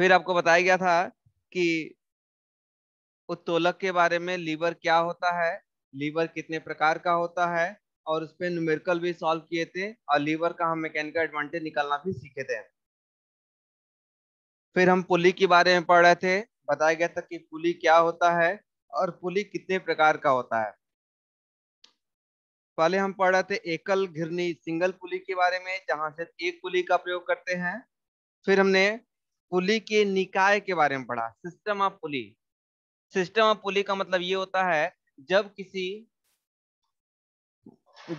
फिर आपको बताया गया था कि उत्तोलक के बारे में लीवर क्या होता है, लीवर कितने प्रकार का होता है और उस पर न्यूमेरिकल भी सॉल्व किए थे और लीवर का हम मैकेनिकल एडवांटेज निकालना भी सीखे थे। फिर हम पुली के बारे में पढ़ रहे थे, बताया गया था कि पुली क्या होता है और पुली कितने प्रकार का होता है। पहले हम पढ़ रहे थे एकल घिरनी सिंगल पुली के बारे में, जहाँ से एक पुली का प्रयोग करते हैं। फिर हमने पुली के निकाय के बारे में पढ़ा। System of pulley system of pulley का मतलब ये होता है, जब किसी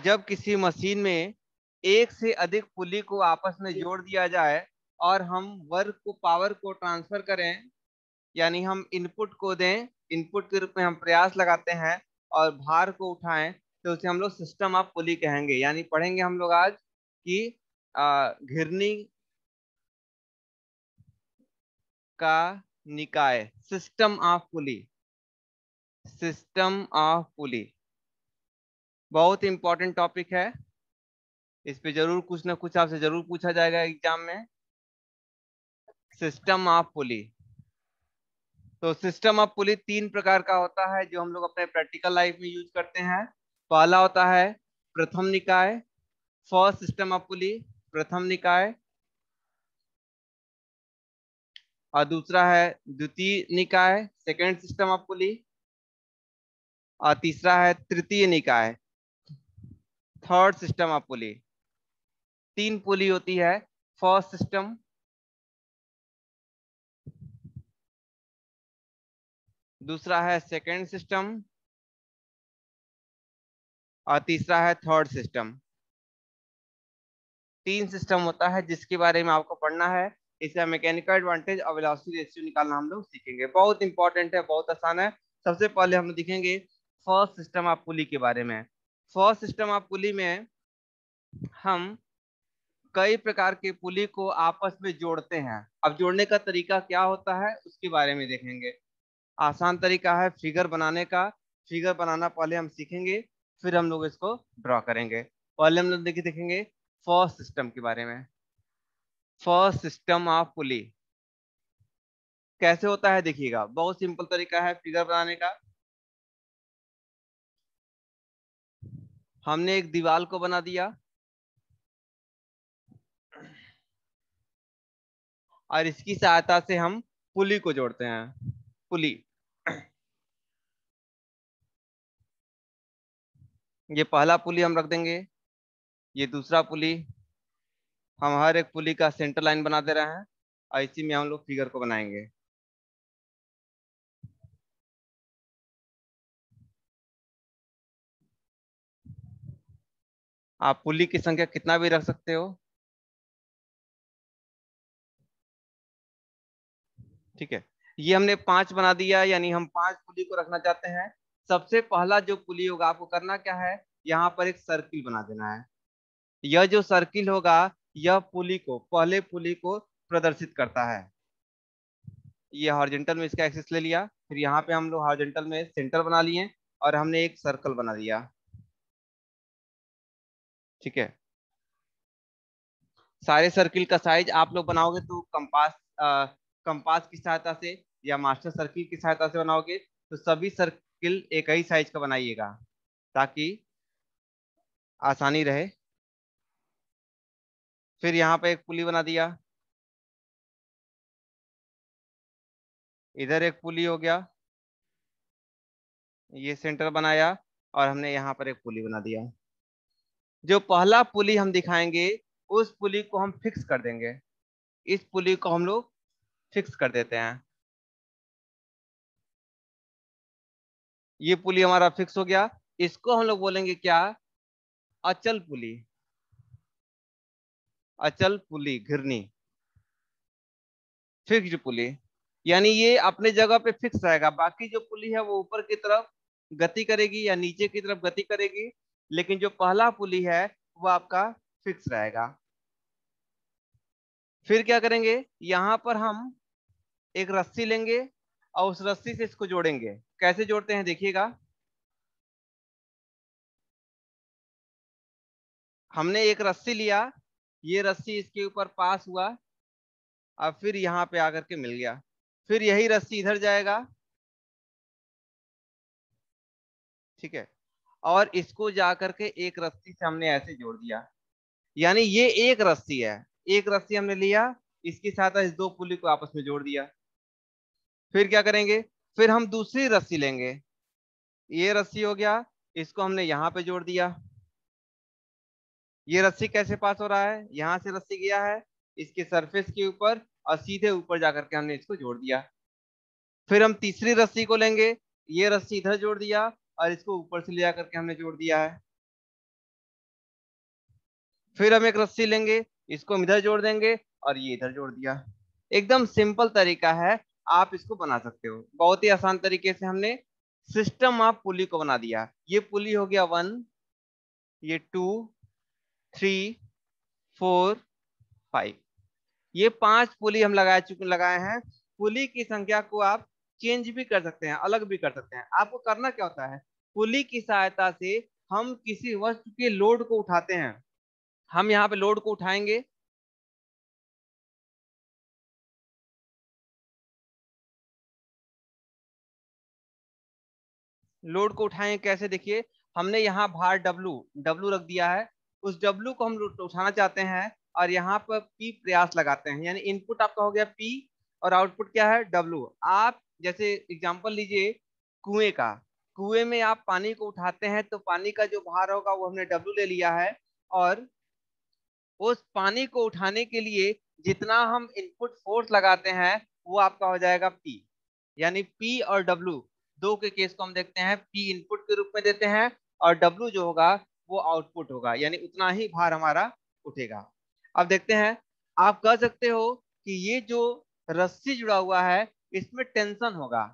जब किसी मशीन में एक से अधिक पुली को आपस में जोड़ दिया जाए और हम वर्क को पावर को ट्रांसफ़र करें, यानी हम इनपुट को दें इनपुट के रूप में हम प्रयास लगाते हैं और भार को उठाएँ तो उसे हम लोग सिस्टम ऑफ़ पुली कहेंगे। यानी पढ़ेंगे हम लोग आज कि घिरनी का निकाय system of pulley system of pulley बहुत इंपॉर्टेंट टॉपिक है। इस पे ज़रूर कुछ ना कुछ आपसे ज़रूर पूछा जाएगा एग्ज़ाम में। सिस्टम ऑफ़ पुली तो सिस्टम ऑफ़ पुली तीन प्रकार का होता है जो हम लोग अपने प्रैक्टिकल लाइफ में यूज़ करते हैं। पहला होता है प्रथम निकाय। फ़र्स्ट सिस्टम ऑफ़ पुली प्रथम निकाय। और दूसरा है द्वितीय निकाय सेकेंड सिस्टम ऑफ़ पुली और तीसरा है तृतीय निकाय थर्ड सिस्टम ऑफ़ पुली तीन पुली होती है फ़र्स्ट सिस्टम दूसरा है सेकेंड सिस्टम और तीसरा है थर्ड सिस्टम तीन सिस्टम होता है जिसके बारे में आपको पढ़ना है। इसे मैकेनिकल एडवांटेज और वेलोसिटी रेशियो निकालना हम लोग सीखेंगे। बहुत इंपॉर्टेंट है, बहुत आसान है। सबसे पहले हम देखेंगे फ़र्स्ट सिस्टम ऑफ़ पुली के बारे में। फ़र्स्ट सिस्टम ऑफ़ पुली में हम कई प्रकार के पुली को आपस में जोड़ते हैं। अब जोड़ने का तरीका क्या होता है, उसके बारे में देखेंगे। आसान तरीका है फिगर बनाने का। फिगर बनाना पहले हम सीखेंगे, फिर हम लोग इसको ड्रॉ करेंगे। पहले हम लोग देखिए, देखेंगे फ़र्स्ट सिस्टम के बारे में। First system of pulley. कैसे होता है देखिएगा। बहुत सिंपल तरीका है फिगर बनाने का। हमने एक दीवार को बना दिया। और इसकी सहायता से हम पुली को जोड़ते हैं। पुली। ये पहला पुली हम रख देंगे। ये दूसरा पुली। हम हर एक पुली का सेंटर लाइन बना दे रहे हैं, और इसी में हम लोग फिगर को बनाएँगे। आप पुली की संख्या कितना भी रख सकते हो। ठीक है। ये हमने पाँच बना दिया, यानी हम पाँच पुली को रखना चाहते हैं। सबसे पहला जो पुली होगा, आपको करना क्या है? यहाँ पर एक सर्किल बना देना है। यह जो सर्किल होगा यह पुली को, पहले पुली को प्रदर्शित करता है। ये हॉर्जेंटल में इसका एक्सेस ले लिया। फिर यहाँ पे हम लोग हॉर्जेंटल में सेंटर बना लिए और हमने एक सर्कल बना दिया। ठीक है? सारे सर्किल का साइज़ आप लोग बनाओगे तो कंपास कंपास की सहायता से या मास्टर सर्किल की सहायता से बनाओगे तो सभी सर्किल एक ही साइज़ का बनाइएगा ताकि आसानी रहे। फिर यहाँ पे एक पुली बना दिया। इधर एक पुली हो गया। ये सेंटर बनाया और हमने यहाँ पर एक पुली बना दिया। जो पहला पुली हम दिखाएँगे, उस पुली को हम फिक्स कर देंगे। इस पुली को हम लोग फिक्स कर देते हैं। ये पुली हमारा फिक्स हो गया। इसको हम लोग बोलेंगे क्या? अचल पुली। अचल पुली, घिरनी। फिक्स्ड पुली, यानी ये अपने जगह पे फिक्स रहेगा। बाकी जो पुली है वो ऊपर की तरफ़ गति करेगी या नीचे की तरफ़ गति करेगी, लेकिन जो पहला पुली है वो आपका फिक्स रहेगा। फिर क्या करेंगे? यहाँ पर हम एक रस्सी लेंगे और उस रस्सी से इसको जोड़ेंगे। कैसे जोड़ते हैं देखिएगा। हमने एक रस्सी लिया ये रस्सी इसके ऊपर पास हुआ, अब फिर यहाँ पे आकर के मिल गया। फिर यही रस्सी इधर जाएगा। ठीक है? और इसको जाकर के एक रस्सी से हमने ऐसे जोड़ दिया। यानी ये एक रस्सी है। एक रस्सी हमने लिया, इसके साथ इस दो पुली को आपस में जोड़ दिया। फिर क्या करेंगे? फिर हम दूसरी रस्सी लेंगे। ये रस्सी हो गया, इसको हमने यहाँ पे जोड़ दिया। ये रस्सी कैसे पास हो रहा है? यहाँ से रस्सी गया है, इसके सरफेस के ऊपर और सीधे ऊपर जाकर के हमने इसको जोड़ दिया। फिर हम तीसरी रस्सी को लेंगे, ये रस्सी इधर जोड़ दिया और इसको ऊपर से ले जाकर के हमने जोड़ दिया है। फिर हम एक रस्सी लेंगे, इसको हम इधर जोड़ देंगे और ये इधर जोड़ दिया। एकदम सिंपल तरीका है, आप इसको बना सकते हो। बहुत ही आसान तरीके से हमने सिस्टम ऑफ़ पुली को बना दिया। ये पुली हो गया वन ये टू थ्री, फोर, फाइव। ये पाँच पुली हम लगा चुके, लगाए हैं। पुली की संख्या को आप चेंज भी कर सकते हैं, अलग भी कर सकते हैं। आपको करना क्या होता है? पुली की सहायता से हम किसी वस्तु के लोड को उठाते हैं। हम यहाँ पे लोड को उठाएँगे। लोड को उठाएँगे कैसे? देखिए, हमने यहाँ भार डब्लू डब्लू रख दिया है। उस डब्लू को हम उठाना चाहते हैं और यहाँ पर पी प्रयास लगाते हैं। यानी इनपुट आपका हो गया पी और आउटपुट क्या है? डब्लू आप जैसे एग्जांपल लीजिए कुएँ का। कुएँ में आप पानी को उठाते हैं तो पानी का जो भार होगा वो हमने डब्लू ले लिया है और उस पानी को उठाने के लिए जितना हम इनपुट फोर्स लगाते हैं वो आपका हो जाएगा पी यानी पी और डब्लू दो के केस को हम देखते हैं। पी इनपुट के रूप में देते हैं और डब्लू जो होगा वो आउटपुट होगा, यानी उतना ही भार हमारा उठेगा। अब देखते हैं, आप कह सकते हो कि ये जो रस्सी जुड़ा हुआ है, इसमें टेंशन होगा,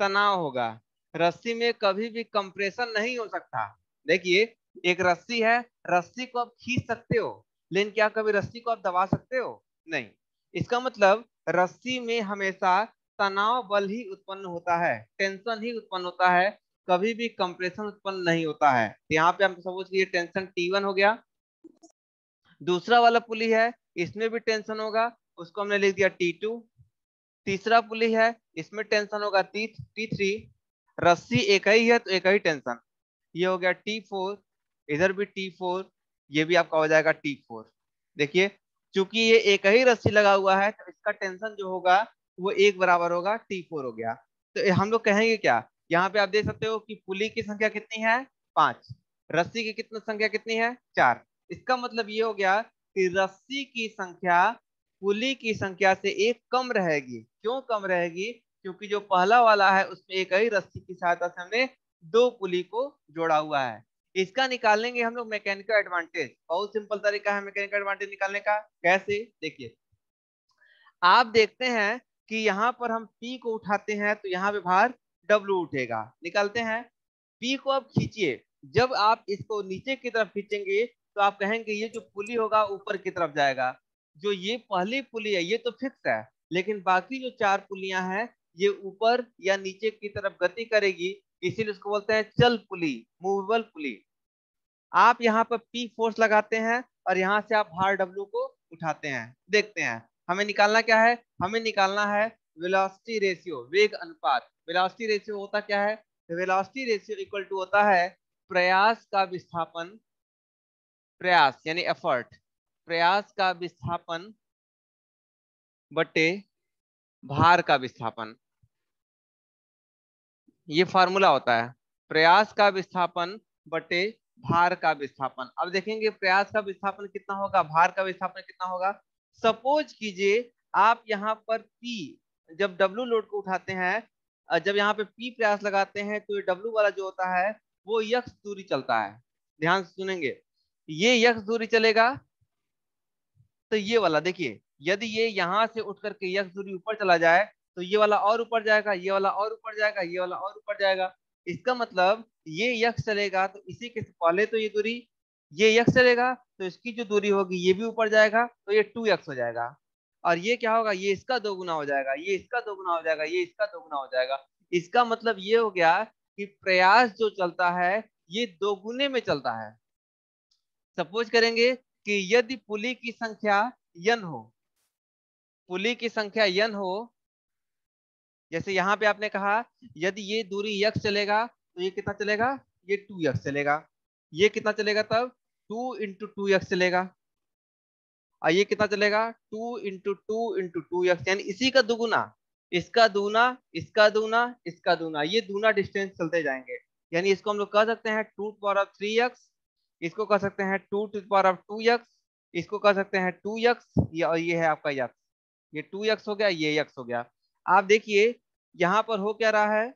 तनाव होगा। रस्सी में कभी भी कंप्रेशन नहीं हो सकता। देखिए, एक रस्सी है, रस्सी को आप खींच सकते हो, लेकिन क्या कभी रस्सी को आप दबा सकते हो? नहीं। इसका मतलब रस्सी में हमेशा तनाव बल ही उत्पन्न होता है टेंशन ही उत्पन्न होता है कभी भी कंप्रेशन उत्पन्न नहीं होता है। यहाँ पे हम सपोज़ ये टेंशन T1 हो गया। दूसरा वाला पुली है, इसमें भी टेंशन होगा, उसको हमने लिख दिया T2 तीसरा पुली है, इसमें टेंशन होगा टी टी थ्री रस्सी एक ही है तो एक ही टेंशन ये हो गया टी फोर इधर भी टी फोर ये भी आपका हो जाएगा टी फोर देखिए, चूँकि ये एक ही रस्सी लगा हुआ है तो इसका टेंशन जो होगा, वो एक बराबर होगा टी फोर हो गया। तो हम लोग कहेंगे क्या? यहाँ पे आप देख सकते हो कि पुली की संख्या कितनी है? पाँच। रस्सी की कितनी, संख्या कितनी है? चार। इसका मतलब ये हो गया कि रस्सी की संख्या पुली की संख्या से एक कम रहेगी। क्यों कम रहेगी? क्योंकि जो पहला वाला है, उसमें एक ही रस्सी की सहायता से हमने दो पुली को जोड़ा हुआ है। इसका निकालेंगे हम लोग मैकेनिकल एडवांटेज। बहुत सिंपल तरीका है मैकेनिकल एडवांटेज निकालने का। कैसे? देखिए। आप देखते हैं कि यहाँ पर हम पी को उठाते हैं तो यहाँ पे भार डब्लू उठेगा। निकालते हैं। पी को आप खींचिए। जब आप इसको नीचे की तरफ़ खींचेंगे तो आप कहेंगे, ये जो पुली होगा, ऊपर की तरफ़ जाएगा। जो ये पहली पुली है, ये तो फिक्स है। लेकिन बाकी जो चार पुलियाँ हैं, ये ऊपर या नीचे की तरफ़ गति करेगी। इसीलिए उसको बोलते हैं चल पुली मूवेबल पुली। आप यहाँ पर पी फोर्स लगाते हैं और यहाँ से आप भार डब्ल्यू को उठाते हैं। देखते हैं। हमें निकालना क्या है? हमें निकालना है वेलोसिटी रेशियो, वेग अनुपात। वेलोसिटी रेशियो होता क्या है? वेलोसिटी रेशियो इक्वल टू होता है प्रयास का विस्थापन, प्रयास, यानी एफर्ट प्रयास का विस्थापन बटे भार का विस्थापन। ये फार्मूला होता है। प्रयास का विस्थापन बटे भार का विस्थापन। अब देखेंगे प्रयास का विस्थापन कितना होगा, भार का विस्थापन कितना होगा? सपोज़ कीजिए आप यहाँ पर P जब W लोड को उठाते हैं जब यहाँ पे P प्रयास लगाते हैं तो ये W वाला जो होता है, वो यक्ष दूरी चलता है। ध्यान से सुनेंगे। ये यक्ष दूरी चलेगा तो ये वाला देखिए, यदि ये यहाँ से उठ करके यक्ष दूरी ऊपर चला जाए तो ये वाला और ऊपर जाएगा, ये वाला और ऊपर जाएगा, ये वाला और ऊपर जाएगा। इसका मतलब ये यक्ष चलेगा तो इसी के पहले तो ये दूरी, ये यक्ष चलेगा तो इसकी जो दूरी होगी, ये भी ऊपर जाएगा तो ये टू यक्स हो जाएगा। और ये क्या होगा? ये इसका दो गुना हो जाएगा, ये इसका दो गुना हो जाएगा, ये इसका दो गुना हो जाएगा। इसका मतलब ये हो गया कि प्रयास जो चलता है, ये दो गुने में चलता है। सपोज़ करेंगे कि यदि पुली की संख्या यन हो, पुली की संख्या यन हो, जैसे यहाँ पे आपने कहा, यदि ये दूरी यक्स चलेगा तो ये कितना चलेगा? ये टू यक्स चलेगा। ये कितना चलेगा तब? टू इंटू टू यक्स चलेगा। और ये कितना चलेगा? Two into two into two x यानी इसी का दुगुना, इसका दूना इसका दूना इसका दूना ये दूना डिस्टेंस चलते जाएँगे। यानी इसको हम लोग कह सकते हैं two power of three x इसको कह सकते हैं two two power of two x इसको कह सकते हैं टू एक्स ये और ये है आपका यक्स ये टू एक्स हो गया, ये यक्स हो गया। आप देखिए, यहाँ पर हो क्या रहा है?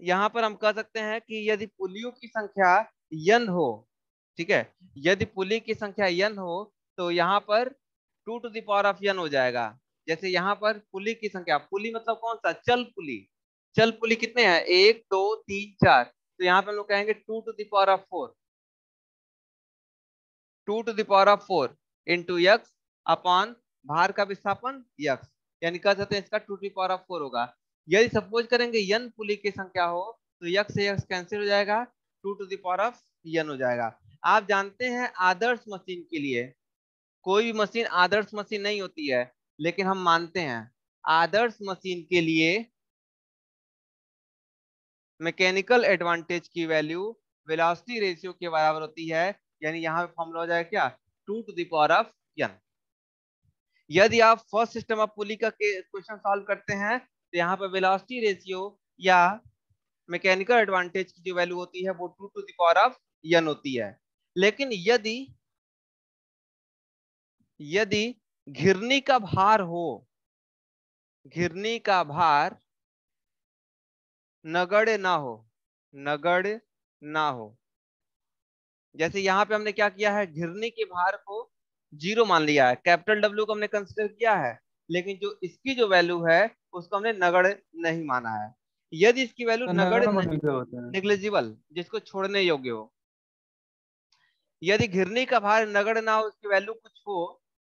यहाँ पर हम कह सकते हैं कि यदि पुलियों की संख्या यन हो ठीक है? यदि पुली की संख्या यन हो तो यहाँ पर two to the power of n हो जाएगा। जैसे यहाँ पर पुली की संख्या, पुली मतलब कौन सा? चल पुली। चल पुली कितने हैं? एक, दो, तीन, चार। तो यहाँ पे हम लोग कहेंगे two two power of four two two power of four into x upon भार का विस्थापन यक्स यानी कह सकते हैं इसका two two power of four होगा। यदि सपोज़ करेंगे यन पुली की संख्या हो तो यक्स से यक्स कैंसिल हो जाएगा two to the power of n हो जाएगा। आप जानते हैं आदर्श मशीन के लिए कोई भी मशीन आदर्श मशीन नहीं होती है, लेकिन हम मानते हैं आदर्श मशीन के लिए मैकेनिकल एडवांटेज की वैल्यू, वेलोसिटी रेशियो के बराबर होती है, यानी यहाँ पे फॉर्मूला हो जाएगा क्या? Two to the power of n यदि आप फ़र्स्ट सिस्टम ऑफ़ पुली का क्वेश्चन सॉल्व करते हैं तो यहाँ पे वेलोसिटी रेशियो या मैकेनिकल एडवांटेज की जो वैल्यू होती है, वो two to the power of n होती है। लेकिन यदि यदि घिरनी का भार हो घिरनी का भार नगण्य ना हो नगड़ ना हो जैसे यहाँ पे हमने क्या किया है? घिरनी के भार को ज़ीरो मान लिया है। कैपिटल डब्ल्यू को हमने कंसिडर किया है लेकिन जो इसकी जो वैल्यू है उसको हमने नगड़ नहीं माना है। यदि इसकी वैल्यू तो नगण्य निग्लेजिबल जिसको छोड़ने योग्य हो। यदि घिरनी का भार नगण्य ना हो उसकी वैल्यू कुछ हो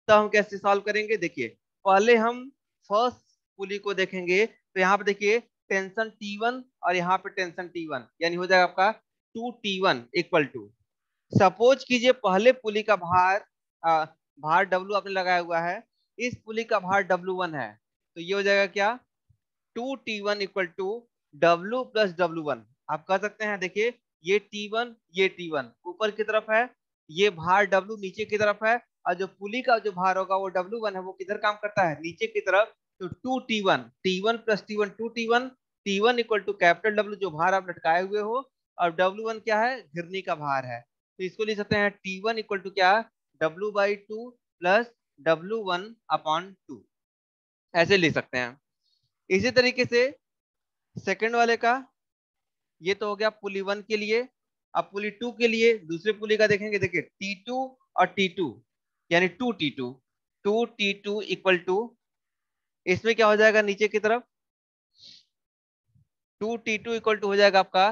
तो हम कैसे सॉल्व करेंगे? देखिए पहले हम फ़र्स्ट पुली को देखेंगे तो यहाँ पे देखिए टेंशन T1 और यहाँ पे टेंशन T1 यानी हो जाएगा आपका two T one equal to suppose कीजिए पहले पुली का भार आ, भार W आपने लगाया हुआ है इस पुली का भार W1 है तो ये हो जाएगा क्या? Two T one equal to W plus W one आप कह सकते हैं देखिए ये T1 ये T1 ऊपर की तरफ़ है ये भार W नीचे की तरफ़ है और जो पुली का जो भार होगा वो W1 है, वो किधर काम करता है? नीचे की तरफ़। तो two T one T one plus T one two T one T one equal to capital W जो भार आप लटकाए हुए हो, और डब्ल्यू वन क्या है? घिरनी का भार है। तो इसको लिख सकते हैं टी वन इक्वल टू क्या? W by two plus W one upon two ऐसे लिख सकते हैं। इसी तरीके से सेकंड वाले का, ये तो हो गया पुली वन के लिए। अब पुली टू के लिए दूसरे पुली का देखेंगे, देखिए टी टू और टी टू यानी two T two two T two equal to इसमें क्या हो जाएगा नीचे की तरफ़? Two T two equal to हो जाएगा आपका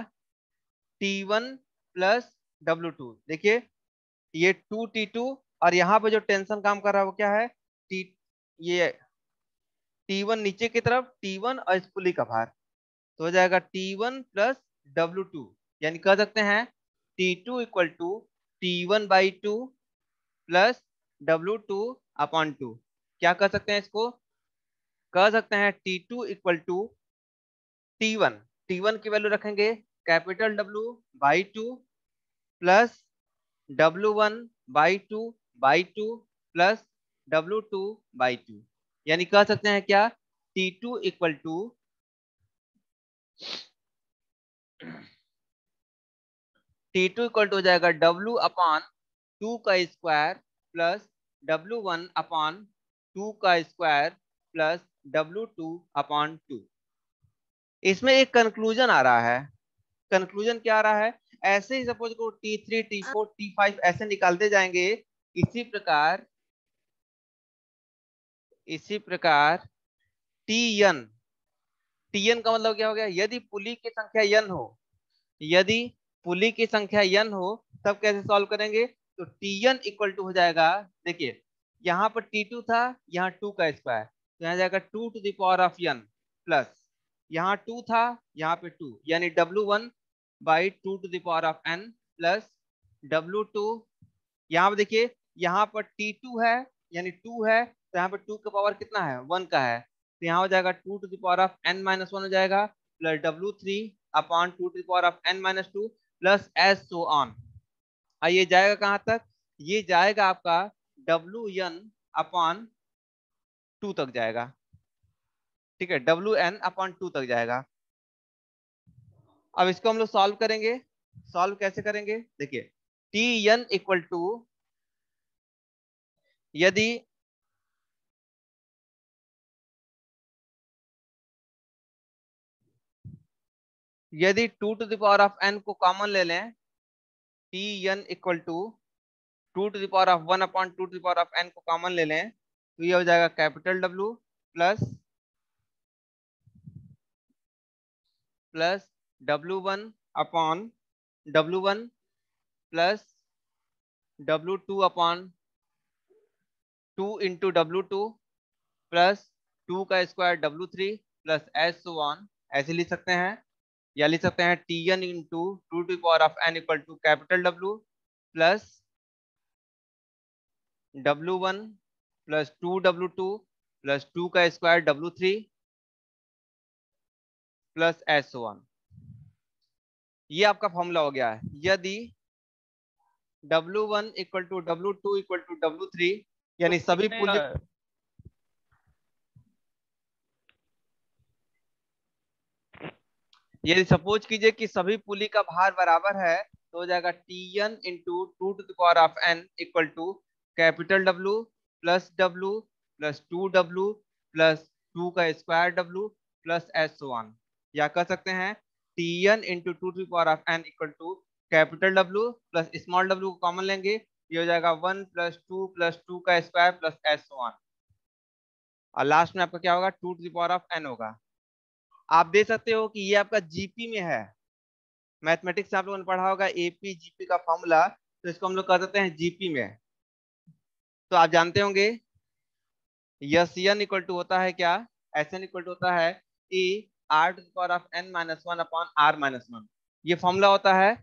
T one plus W two देखिए, ये टू टी टू और यहाँ पे जो टेंशन काम कर रहा है वो क्या है? टी ये टी वन नीचे की तरफ़ टी वन और इस पुली का भार तो हो जाएगा T one plus W two यानी कह सकते हैं T two equal to T one by two plus W two upon two क्या कह सकते हैं इसको? कह सकते हैं T two equal to T one T one की वैल्यू रखेंगे capital W by two plus W one by two by two plus W two by two यानी कह सकते हैं क्या? T two equal to T two equal to हो जाएगा W upon two का square plus W one upon two का square plus W two upon two इसमें एक कंक्लूजन आ रहा है। कंक्लूजन क्या आ रहा है? ऐसे ही सपोज़ को T three T four T five ऐसे निकालते जाएँगे। इसी प्रकार इसी प्रकार टी एन टी एन का मतलब क्या हो गया? यदि पुली की संख्या यन हो, यदि पुली की संख्या यन हो, तब कैसे सॉल्व करेंगे? तो टी एन इक्वल टू हो जाएगा, देखिए, यहाँ पर टी टू था, यहाँ टू का स्क्वायर तो यहाँ जाएगा two two power of N plus यहाँ टू था, यहाँ पे टू यानी W one by two two power of N plus W two यहाँ पे देखिए, यहाँ पर टी टू है, यानी टू है तो यहाँ पर टू का पावर कितना है? वन का है। तो यहाँ हो जाएगा two two power of N minus one हो जाएगा plus W three upon two two power of N minus two plus S so on. ये जाएगा कहाँ तक? ये जाएगा आपका डब्ल्यू एन अपॉन टू तक जाएगा। ठीक है डब्ल्यू एन अपॉन टू तक जाएगा। अब इसको हम लोग सॉल्व करेंगे। सॉल्व कैसे करेंगे? देखिए, टी एन इक्वल टू, यदि यदि two two power of N को कॉमन ले लें T N equal to two two power of one upon two two power of N को कॉमन ले लें तो ये हो जाएगा capital W plus plus W one upon W one plus W two upon two into W two plus two का square W three plus S one ऐसे लिख सकते हैं। या लिख सकते हैं T N into two two power of N equal to capital W plus W one plus two W two plus two का square W three plus S one ये आपका फॉर्मूला हो गया है। यदि W one equal to W two equal to W three यानी सभी पुली यदि सपोज़ कीजिए कि सभी पुली का भार बराबर है तो हो जाएगा T N into two two power of N equal to capital W plus W plus two W plus two का square W plus S one या कह सकते हैं T N into two two power of N equal to capital W plus small W को common लेंगे, ये हो जाएगा one plus two plus two का स्क्वायर प्लस एस वन और लास्ट में आपका क्या होगा? Two two power of N होगा। आप देख सकते हो कि ये आपका जीपी में है। मैथमेटिक्स आप लोगों ने पढ़ा होगा एपी जीपी का फॉर्मूला तो इसको हम लोग कर देते हैं जीपी में। तो आप जानते होंगे यस एन इक्वल टू होता है क्या? एस एन इक्वल टू होता है A R two power of N minus one upon R minus one ये फॉर्मूला होता है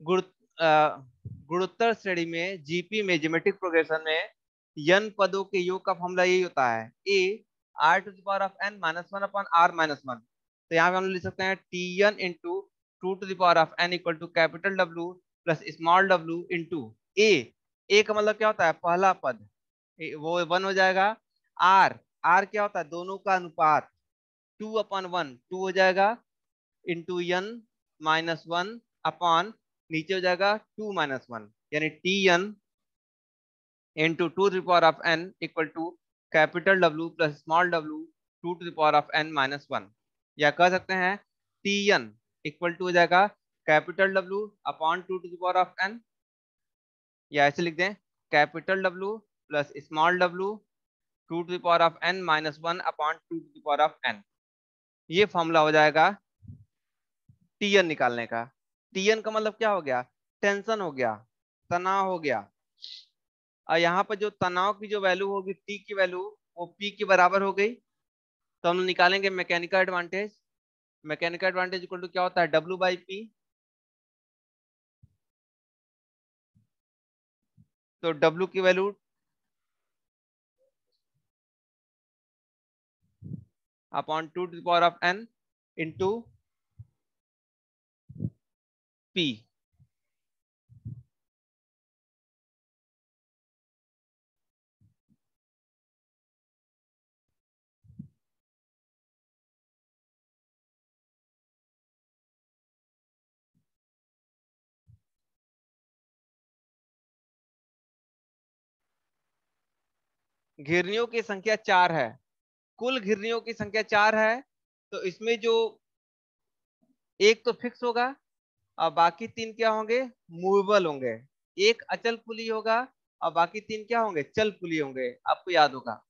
गुणोत्तर श्रेणी में जीपी में ज्योमेट्रिक प्रोग्रेशन में यन पदों के योग का फॉर्मूला यही होता है। A R two power of N minus one upon R minus one तो यहाँ पे हम लिख सकते हैं T N into two two power of N equal to capital W plus small W into A A का मतलब क्या होता है? पहला पद। वो वन हो जाएगा। आर आर क्या होता है? दोनों का अनुपात टू अपॉन वन टू हो जाएगा। Into N minus one upon नीचे हो जाएगा टू माइनस वन यानी T N into two power of N equal to capital W plus small W two two power of N minus one या कह सकते हैं टी एन इक्वल टू हो जाएगा capital W upon two two power of N या ऐसे लिख दें capital W plus small W two two power of N minus one upon two two power of N ये फॉर्मूला हो जाएगा T N निकालने का। टी एन का मतलब क्या हो गया? टेंशन हो गया, तनाव हो गया। और यहाँ पर जो तनाव की जो वैल्यू होगी टी की वैल्यू वो पी के बराबर हो गई। तो हम निकालेंगे mechanical advantage mechanical advantage equal to क्या होता है? डब्ल्यू बाई पी तो डब्ल्यू की value upon two two power of N into P घिरनियों की संख्या चार है। कुल घिरनियों की संख्या चार है तो इसमें जो एक तो फिक्स होगा, और बाकी तीन क्या होंगे? मूवेबल होंगे। एक अचल पुली होगा, और बाकी तीन क्या होंगे? चल पुली होंगे। आपको याद होगा।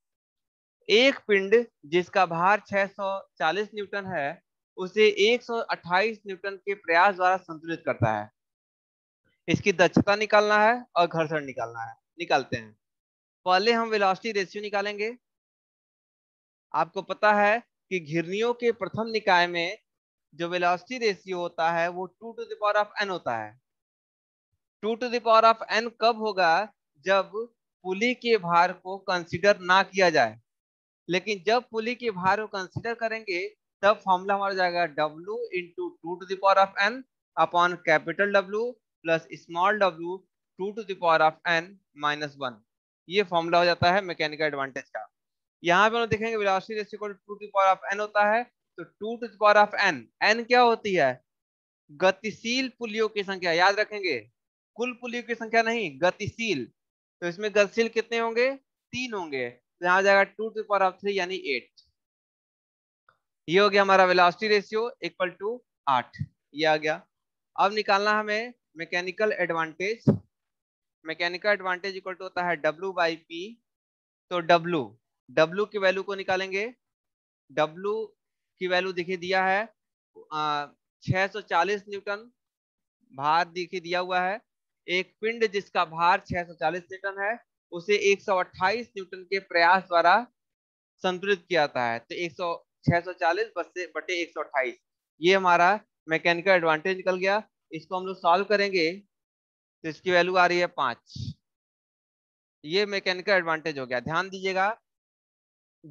एक पिंड जिसका भार 640 न्यूटन है, उसे 128 न्यूटन के प्रयास द्वारा संतुलित करता है। इसकी दक्षता निकालना है और घर्षण निकालना है। निकालते हैं। पहले हम वेलोसिटी रेशियो निकालेंगे। आपको पता है कि घिरनियों के प्रथम निकाय में जो वेलोसिटी रेशियो होता है, वो two two power of N होता है। Two two power of N कब होगा? जब पुली के भार को कंसिडर ना किया जाए। लेकिन जब पुली के भार को कंसिडर करेंगे, तब फॉर्मूला हमारा जाएगा W into two two power of N upon capital W plus small w two two power of N minus one ये फॉर्मूला हो जाता है मैकेनिकल एडवांटेज का। यहाँ पे हम देखेंगे होता है। तो two two power of N N क्या होती है? गतिशील पुलियों की संख्या, याद रखेंगे। कुल पुलियों की संख्या नहीं, गतिशील। तो इसमें गतिशील कितने होंगे? तीन होंगे। तो यहाँ जाएगा two two power of three यानी एट ये हो गया हमारा वेलोसिटी रेशियो इक्वल टू आठ। ये आ गया। अब निकालना हमें mechanical advantage mechanical advantage equal to होता है डब्ल्यू बाई पी तो डब्ल्यू डब्ल्यू की वैल्यू को निकालेंगे। डब्ल्यू की वैल्यू देखिए दिया है छह सौ चालीस न्यूटन भार देखिए दिया हुआ है। एक पिंड जिसका भार 640 न्यूटन है, उसे 128 न्यूटन के प्रयास द्वारा संतुलित किया जाता है। तो 100 640 बसे, बटे 128 ये हमारा मैकेनिकल एडवांटेज निकल गया। इसको हम लोग सॉल्व करेंगे। तो इसकी वैल्यू आ रही है पाँच। ये मैकेनिकल एडवांटेज हो गया। ध्यान दीजिएगा,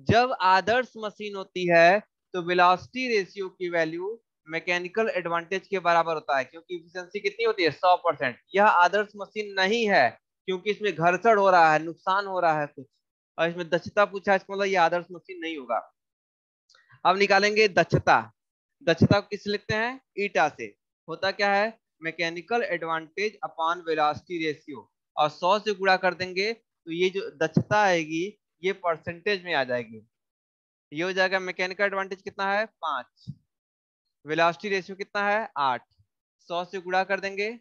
जब आदर्श मशीन होती है तो वेलोसिटी रेशियो की वैल्यू मैकेनिकल एडवांटेज के बराबर होता है, क्योंकि इफिशियंसी कितनी होती है? सौ परसेंट। यह आदर्श मशीन नहीं है, क्योंकि इसमें घर्षण हो रहा है, नुकसान हो रहा है कुछ। और इसमें दक्षता पूछा है मतलब यह आदर्श मशीन नहीं होगा। अब निकालेंगे दक्षता। दक्षता किस लिखते हैं? ईटा से। होता क्या है? Mechanical advantage upon velocity ratio और सौ से गुणा कर देंगे तो ये जो दक्षता आएगी, ये परसेंटेज में आ जाएगी। ये हो जाएगा मैकेनिकल एडवांटेज कितना है? पाँच। वेलोसिटी रेशियो कितना है? आठ। सौ से गुणा कर देंगे,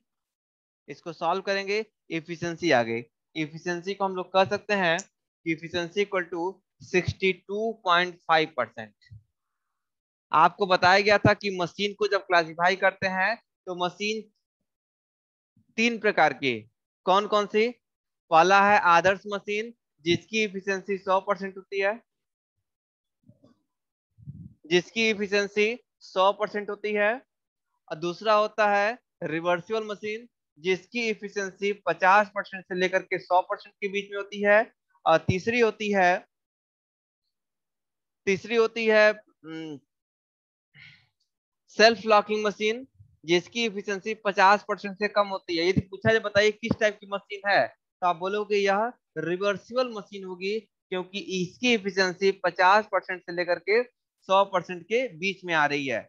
इसको सॉल्व करेंगे इफिशियंसी आ गई इफिशियंसी को हम लोग कह सकते हैं कि equal to sixty two point five percent आपको बताया गया था कि मशीन को जब क्लासिफाई करते हैं तो मशीन तीन प्रकार के। कौन कौन सी? पहला है आदर्श मशीन, जिसकी इफिशियंसी सौ परसेंट होती है। जिसकी इफिशियंसी सौ परसेंट होती है। और दूसरा होता है रिवर्सिबल मशीन जिसकी इफिशियंसी पचास परसेंट से लेकर के सौ परसेंट के बीच में होती है। और तीसरी होती है, तीसरी होती है सेल्फ लॉकिंग मशीन जिसकी इफिशियंसी 50 परसेंट से कम होती है। यदि पूछा जाए, बताइए किस टाइप की मशीन है तो आप बोलोगे यह रिवर्सिबल मशीन होगी, क्योंकि इसकी इफिशियंसी 50 परसेंट से लेकर के सौ परसेंट के बीच में आ रही है।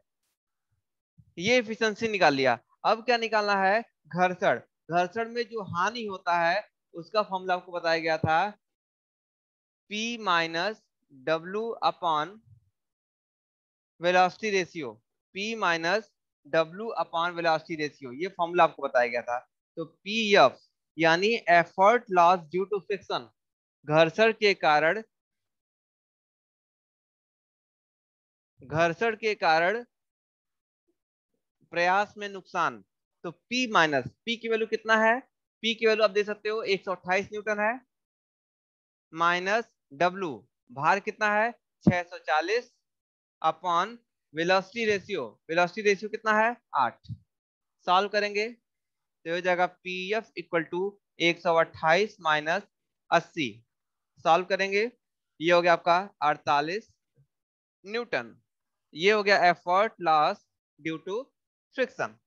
ये एफिशिएंसी निकाल लिया। अब क्या निकालना है? घर्षण। घर्षण में जो हानि होता है, उसका फॉर्मूला आपको बताया गया था। P minus W upon velocity ratio P minus W upon velocity ratio ये फॉर्मूला आपको बताया गया था। तो पी एफ़ यानी effort loss due to friction घर्षण के कारण, घर्षण के कारण प्रयास में नुकसान। तो P माइनस P की वैल्यू कितना है? P की वैल्यू आप दे सकते हो 128 न्यूटन है। माइनस W, भार कितना है? 640 upon velocity ratio velocity ratio कितना है? आठ। सॉल्व करेंगे। तो हो जाएगा पी एफ़ इक्वल टू एक सौ अट्ठाईस माइनस अस्सी। सॉल्व करेंगे। ये हो गया आपका 48 न्यूटन। ये हो गया effort loss due to friction